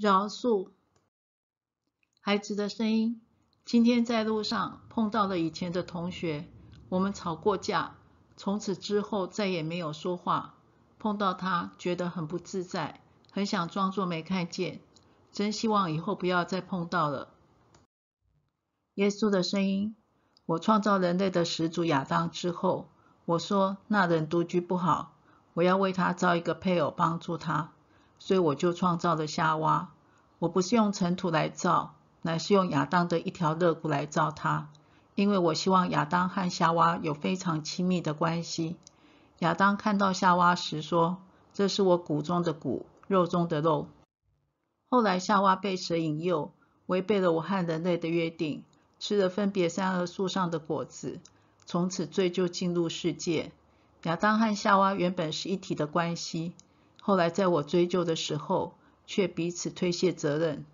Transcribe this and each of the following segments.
饶恕。孩子的声音。今天在路上碰到了以前的同学，我们吵过架，从此之后再也没有说话。碰到他觉得很不自在，很想装作没看见。真希望以后不要再碰到了。耶稣的声音。我创造人类的始祖亚当之后，我说那人独居不好，我要为他造一个配偶帮助他，所以我就创造了夏娃。我不是用尘土来造。乃是用亚当的一条肋骨来造他，因为我希望亚当和夏娃有非常亲密的关系。亚当看到夏娃时说：“这是我骨中的骨，肉中的肉。”后来夏娃被蛇引诱，违背了我和人类的约定，吃了分别三恶树上的果子，从此罪就进入世界。亚当和夏娃原本是一体的关系，后来在我追究的时候，却彼此推卸责任。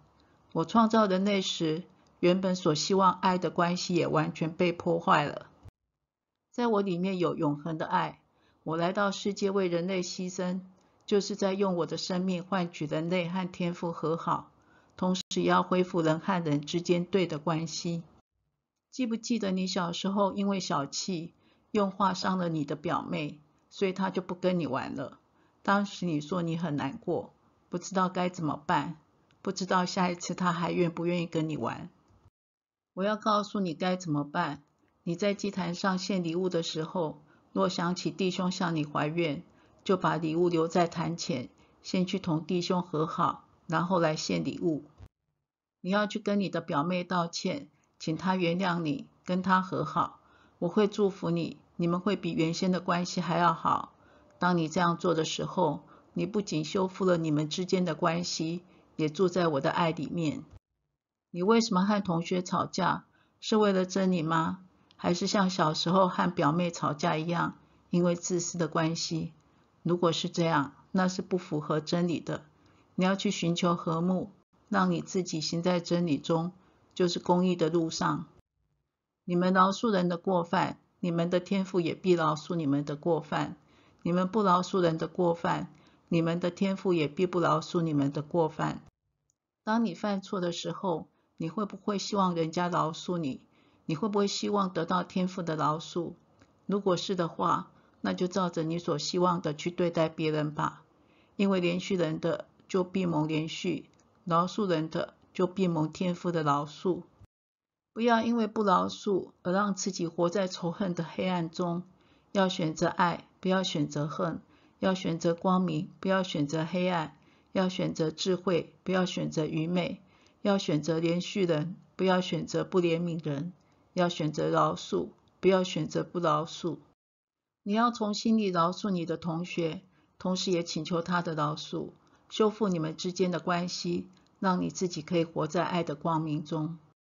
我创造人类时，原本所希望爱的关系也完全被破坏了。在我里面有永恒的爱。我来到世界为人类牺牲，就是在用我的生命换取人类和天赋和好，同时要恢复人和人之间对的关系。记不记得你小时候因为小气，用话伤了你的表妹，所以她就不跟你玩了？当时你说你很难过，不知道该怎么办。不知道下一次他还愿不愿意跟你玩？我要告诉你该怎么办。你在祭坛上献礼物的时候，若想起弟兄向你怀怨，就把礼物留在坛前，先去同弟兄和好，然后来献礼物。你要去跟你的表妹道歉，请她原谅你，跟她和好。我会祝福你，你们会比原先的关系还要好。当你这样做的时候，你不仅修复了你们之间的关系。也住在我的爱里面。你为什么和同学吵架？是为了真理吗？还是像小时候和表妹吵架一样，因为自私的关系？如果是这样，那是不符合真理的。你要去寻求和睦，让你自己行在真理中，就是公义的路上。你们饶恕人的过犯，你们的天赋也必饶恕你们的过犯。你们不饶恕人的过犯。你们的天赋也必不饶恕你们的过犯。当你犯错的时候，你会不会希望人家饶恕你？你会不会希望得到天赋的饶恕？如果是的话，那就照着你所希望的去对待别人吧。因为连续人的就必蒙连续，饶恕人的就必蒙天赋的饶恕。不要因为不饶恕而让自己活在仇恨的黑暗中。要选择爱，不要选择恨。要选择光明，不要选择黑暗；要选择智慧，不要选择愚昧；要选择连续人，不要选择不怜悯人；要选择饶恕，不要选择不饶恕。你要从心里饶恕你的同学，同时也请求他的饶恕，修复你们之间的关系，让你自己可以活在爱的光明中。